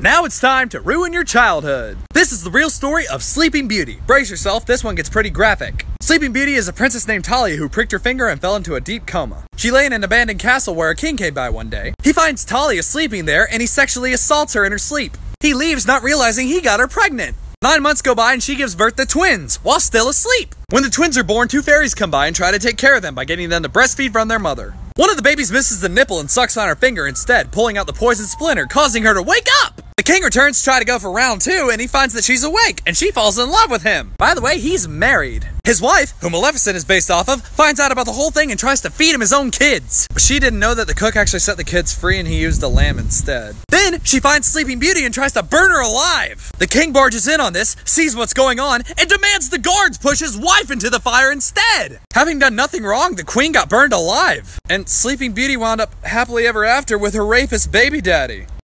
And now it's time to ruin your childhood. This is the real story of Sleeping Beauty. Brace yourself, this one gets pretty graphic. Sleeping Beauty is a princess named Talia who pricked her finger and fell into a deep coma. She lay in an abandoned castle where a king came by one day. He finds Talia sleeping there and he sexually assaults her in her sleep. He leaves not realizing he got her pregnant. Nine months go by and she gives birth to twins while still asleep. When the twins are born, two fairies come by and try to take care of them by getting them to breastfeed from their mother. One of the babies misses the nipple and sucks on her finger instead, pulling out the poison splinter, causing her to wake up. The king returns to try to go for round two, and he finds that she's awake, and she falls in love with him. By the way, he's married. His wife, who Maleficent is based off of, finds out about the whole thing and tries to feed him his own kids. But she didn't know that the cook actually set the kids free and he used a lamb instead. Then she finds Sleeping Beauty and tries to burn her alive. The king barges in on this, sees what's going on, and demands the guards push his wife into the fire instead. Having done nothing wrong, the queen got burned alive. And Sleeping Beauty wound up happily ever after with her rapist baby daddy.